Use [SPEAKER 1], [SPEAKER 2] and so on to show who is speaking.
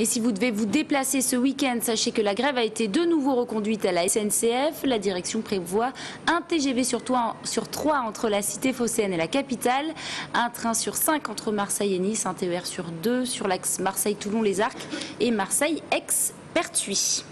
[SPEAKER 1] Et si vous devez vous déplacer ce week-end, sachez que la grève a été de nouveau reconduite à la SNCF. La direction prévoit un TGV sur, sur 3 entre la cité phocéenne et la capitale, un train sur cinq entre Marseille et Nice, un TER sur deux sur l'axe Marseille-Toulon-les Arcs et Marseille-Aix-Pertuis.